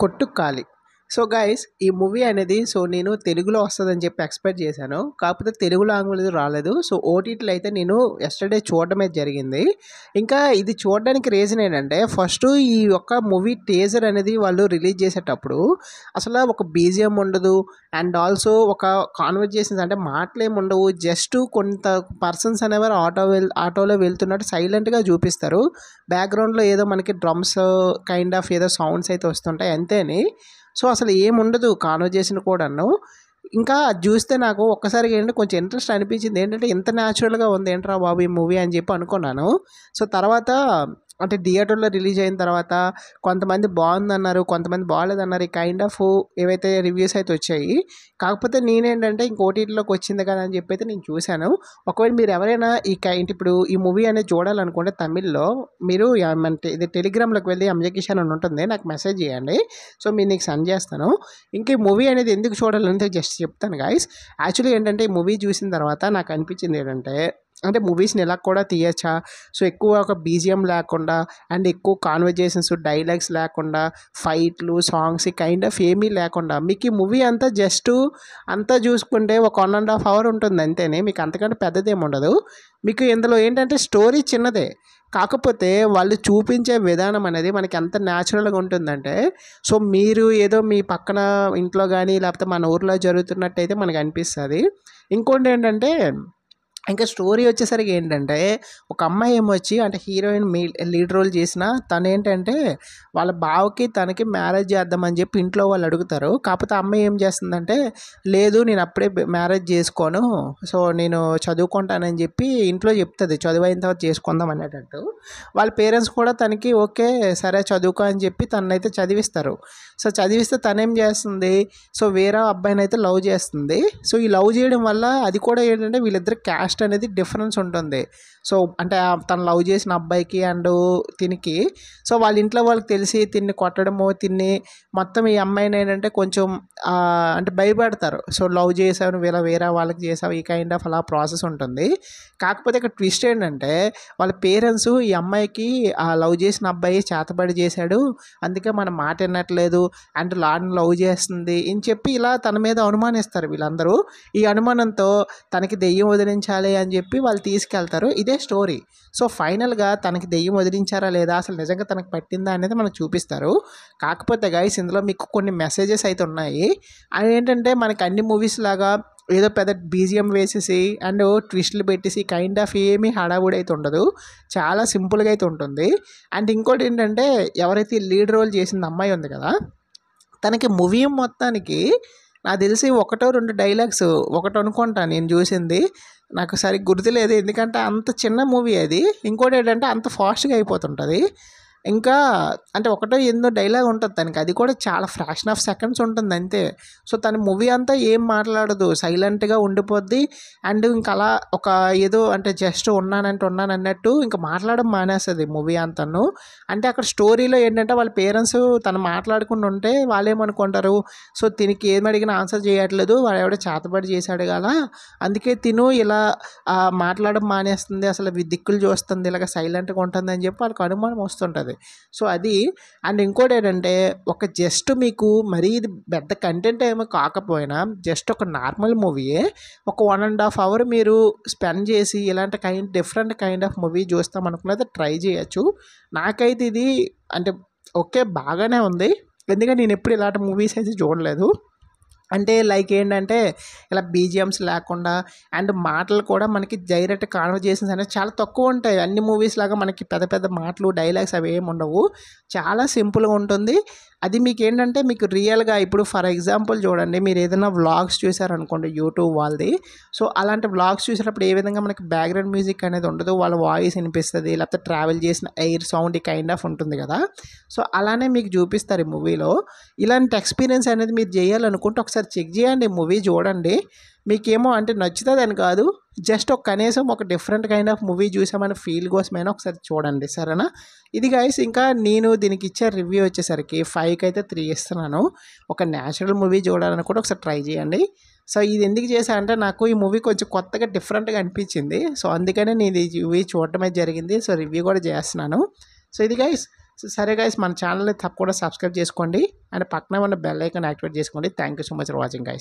కొట్టుకాలి so guys ఈ movie అనేది so నేను తెలుగులో వస్తుందని చెప్పి ఎక్స్పెక్ట్ చేశాను. కాకపోతే తెలుగు లాంగ్వేజ్ రాలేదు. సో ఓటీటీలో అయితే నేను ఎస్టర్డే చూడడమే జరిగింది. ఇంకా ఇది చూడడానికి రీజన్ ఏంటంటే ఫస్ట్ ఈ యొక్క మూవీ టేజర్ అనేది వాళ్ళు రిలీజ్ చేసేటప్పుడు అసలు ఒక బీజిఎం ఉండదు. అండ్ ఆల్సో ఒక కాన్వర్జేషన్స్ అంటే మాటలేం ఉండవు. జస్ట్ కొంత పర్సన్స్ అనేవారు ఆటో వెల్ ఆటోలో వెళ్తున్నట్టు సైలెంట్గా చూపిస్తారు. బ్యాక్గ్రౌండ్లో ఏదో మనకి డ్రమ్స్ కైండ్ ఆఫ్ ఏదో సౌండ్స్ అయితే వస్తుంటాయి. అంతేని. సో అసలు ఏముండదు. కాన్వర్జేషన్ కూడా అన్నావు. ఇంకా అది చూస్తే నాకు ఒక్కసారిగా ఏంటంటే కొంచెం ఇంట్రెస్ట్ అనిపించింది. ఏంటంటే ఇంత న్యాచురల్గా ఉంది. ఏంట్రా బాబు ఈ మూవీ అని చెప్పి అనుకున్నాను. సో తర్వాత అంటే థియేటర్లో రిలీజ్ అయిన తర్వాత కొంతమంది బాగుందన్నారు కొంతమంది బాగాలేదన్నారు ఈ కైండ్ ఆఫ్ ఏవైతే రివ్యూస్ అయితే వచ్చాయి. కాకపోతే నేనేంటంటే ఇంకోటిలోకి వచ్చింది కదా అని చెప్పి అయితే నేను చూశాను. ఒకవేళ మీరు ఎవరైనా ఈ కైండ్ ఇప్పుడు ఈ మూవీ అనేది చూడాలనుకుంటే తమిళ్ళో మీరు అంటే ఇది టెలిగ్రామ్లోకి వెళ్ళి అంజకిషన్ అని ఉంటుంది నాకు మెసేజ్ చేయండి. సో మీరు నీకు సెండ్ చేస్తాను. ఇంకా ఈ మూవీ అనేది ఎందుకు చూడాలంటే జస్ట్ చెప్తాను గాయస్ యాక్చువల్లీ ఏంటంటే ఈ మూవీ చూసిన తర్వాత నాకు అనిపించింది ఏంటంటే అంటే మూవీస్ని ఎలా కూడా తీయచ్చా? సో ఎక్కువ ఒక బీజిఎం లేకుండా అండ్ ఎక్కువ కాన్వర్జేషన్స్ డైలాగ్స్ లేకుండా ఫైట్లు సాంగ్స్ కైండ్ ఆఫ్ ఏమీ లేకుండా మీకు ఈ మూవీ అంతా జస్ట్ అంతా చూసుకుంటే ఒక వన్ అండ్ హాఫ్ అవర్ ఉంటుంది అంతేనే. మీకు అంతకంటే పెద్దదేమి ఉండదు. మీకు ఇందులో ఏంటంటే స్టోరీ చిన్నదే. కాకపోతే వాళ్ళు చూపించే విధానం అనేది మనకి ఎంత న్యాచురల్గా ఉంటుందంటే సో మీరు ఏదో మీ పక్కన ఇంట్లో కానీ లేకపోతే మన ఊర్లో జరుగుతున్నట్టయితే మనకు అనిపిస్తుంది. ఇంకోటి ఏంటంటే ఇంకా స్టోరీ వచ్చేసరికి ఏంటంటే ఒక అమ్మాయి ఏమొచ్చి అంటే హీరోయిన్ మీ లీడ్ రోల్ చేసిన తను ఏంటంటే వాళ్ళ బావకి తనకి మ్యారేజ్ చేద్దామని చెప్పి ఇంట్లో వాళ్ళు అడుగుతారు. కాకపోతే అమ్మాయి ఏం చేస్తుందంటే లేదు నేను అప్పుడే మ్యారేజ్ చేసుకోను సో నేను చదువుకుంటానని చెప్పి ఇంట్లో చెప్తుంది. చదువు అయిన తర్వాత చేసుకుందాం అనేటట్టు. వాళ్ళ పేరెంట్స్ కూడా తనకి ఓకే సరే చదువుకో అని చెప్పి తనైతే చదివిస్తారు. సో చదివిస్తే తనేం చేస్తుంది? సో వేరే అబ్బాయిని అయితే లవ్ చేస్తుంది. సో ఈ లవ్ చేయడం వల్ల అది కూడా ఏంటంటే వీళ్ళిద్దరు క్యాస్ట్ అనేది డిఫరెన్స్ ఉంటుంది. సో అంటే తను లవ్ చేసిన అబ్బాయికి అండ్ తినికి. సో వాళ్ళ ఇంట్లో వాళ్ళకి తెలిసి తిన్ని కొట్టడము తిన్ని మొత్తం ఈ అమ్మాయిని ఏంటంటే కొంచెం అంటే భయపెడతారు. సో లవ్ చేసావు ఇలా వేరే వాళ్ళకి చేసావు ఈ కైండ్ ఆఫ్ అలా ప్రాసెస్ ఉంటుంది. కాకపోతే ఇక్కడ ట్విస్ట్ ఏంటంటే వాళ్ళ పేరెంట్స్ ఈ అమ్మాయికి ఆ లవ్ చేసిన అబ్బాయి చేతబడి చేశాడు. అందుకే మన మాట వినట్లేదు. అండ్ లాడ్ని లవ్ చేస్తుంది. అని చెప్పి ఇలా తన మీద అనుమానిస్తారు వీళ్ళందరూ. ఈ అనుమానంతో తనకి దెయ్యం వదిలించాలి. అని చెప్పి వాళ్ళు తీసుకెళ్తారు. ఇదే స్టోరీ. సో ఫైనల్గా తనకి దెయ్యం వదిలించారా లేదా? అసలు నిజంగా తనకు పట్టిందా అనేది మనకు చూపిస్తారు. కాకపోతే గైస్ ఇందులో మీకు కొన్ని మెసేజెస్ అయితే ఉన్నాయి. అవి ఏంటంటే మనకి అన్ని మూవీస్ లాగా ఏదో పెద్ద బీజిఎం వేసేసి అండ్ ట్విస్ట్లు పెట్టేసి కైండ్ ఆఫ్ ఏమీ హడావుడి అయితే ఉండదు. చాలా సింపుల్గా అయితే ఉంటుంది. అండ్ ఇంకోటి ఏంటంటే ఎవరైతే లీడ్ రోల్ చేసింది అమ్మాయి ఉంది కదా తనకి మూవీ మొత్తానికి నాకు తెలిసి ఒకటో రెండు డైలాగ్స్ ఒకటి అనుకుంటా నేను చూసింది. నాకు సరిగ్గా గుర్తులేదు. ఎందుకంటే అంత చిన్న మూవీ అది. ఇంకోటి ఏంటంటే అంత ఫాస్ట్గా అయిపోతుంటుంది. ఇంకా అంటే ఒకటో ఎన్నో డైలాగ్ ఉంటుంది తనకి. అది కూడా చాలా ఫ్రాక్షన్ ఆఫ్ సెకండ్స్ ఉంటుంది అంతే. సో తన మూవీ అంతా ఏం మాట్లాడదు. సైలెంట్గా ఉండిపోద్ది. అండ్ ఇంకా అలా ఒక ఏదో అంటే జస్ట్ ఉన్నానంటే ఉన్నాను అన్నట్టు ఇంకా మాట్లాడడం మానేస్తుంది మూవీ అంతను. అంటే అక్కడ స్టోరీలో ఏంటంటే వాళ్ళ పేరెంట్స్ తను మాట్లాడుకుంటూ ఉంటే వాళ్ళు ఏమనుకుంటారు సో తినికి ఏం అడిగినా ఆన్సర్ చేయట్లేదు. వాడు ఎవడో చేతబడి చేశాడు కదా. అందుకే తిను ఇలా మాట్లాడడం మానేస్తుంది. అసలు దిక్కులు చూస్తుంది. ఇలాగ సైలెంట్గా ఉంటుంది అని చెప్పి వాళ్ళకి అనుమానం వస్తుంటుంది. సో అది అండ్ ఇంకోటి ఏంటంటే ఒక జస్ట్ మీకు మరీ ఇది పెద్ద కంటెంట్ ఏమో కాకపోయినా జస్ట్ ఒక నార్మల్ మూవీయే ఒక వన్ అండ్ హాఫ్ అవర్ మీరు స్పెండ్ చేసి ఇలాంటి kind different kind of movie చూస్తాం అనుకున్నది ట్రై చేయొచ్చు. నాకైతే ఇది అంటే ఓకే బాగానే ఉంది. ఎందుకంటే నేను ఎప్పుడు ఇలాంటి మూవీస్ అయితే చూడలేదు. అంటే లైక్ ఏంటంటే ఇలా బీజిఎమ్స్ లేకుండా అండ్ మాటలు కూడా మనకి డైరెక్ట్ కాన్వర్జేషన్స్ అనేవి చాలా తక్కువ ఉంటాయి. అన్ని మూవీస్ లాగా మనకి పెద్ద పెద్ద మాటలు డైలాగ్స్ అవి ఏమి ఉండవు. చాలా సింపుల్గా ఉంటుంది. అది మీకు ఏంటంటే మీకు రియల్గా ఇప్పుడు ఫర్ ఎగ్జాంపుల్ చూడండి మీరు ఏదైనా వ్లాగ్స్ చూసారనుకోండి యూట్యూబ్ వాళ్ళది. సో అలాంటి వ్లాగ్స్ చూసేటప్పుడు ఏ విధంగా మనకి బ్యాక్గ్రౌండ్ మ్యూజిక్ అనేది ఉండదు వాళ్ళ వాయిస్ వినిపిస్తుంది లేకపోతే ట్రావెల్ చేసిన ఎయిర్ సౌండ్ ఈ కైండ్ ఆఫ్ ఉంటుంది కదా. సో అలానే మీకు చూపిస్తారు ఈ మూవీలో. ఇలాంటి ఎక్స్పీరియన్స్ అనేది మీరు చేయాలనుకుంటే ఒకసారి చెక్ చేయండి మూవీ చూడండి. మీకేమో అంటే నచ్చుతుంది అని కాదు. జస్ట్ ఒక కనీసం ఒక డిఫరెంట్ కైండ్ ఆఫ్ మూవీ చూసామని ఫీల్ కోసమైనా ఒకసారి చూడండి సరేనా? ఇది గైస్ ఇంకా నేను దీనికి ఇచ్చే రివ్యూ వచ్చేసరికి ఫైవ్కి అయితే త్రీ ఇస్తున్నాను. ఒక న్యాచురల్ మూవీ చూడాలని కూడా ఒకసారి ట్రై చేయండి. సో ఇది ఎందుకు చేశా అంటే నాకు ఈ మూవీ కొంచెం కొత్తగా డిఫరెంట్గా అనిపించింది. సో అందుకనే నేను ఈ మూవీ చూడటమే జరిగింది. సో రివ్యూ కూడా చేస్తున్నాను. సో ఇది గైస్ సో సరే గైస్ మన ఛానల్ని తప్పకుండా సబ్స్క్రైబ్ చేసుకోండి. అండ్ పక్కన ఉన్న బెల్ ఐకాన్ యాక్టివేట్ చేసుకోండి. Thank you so much for watching guys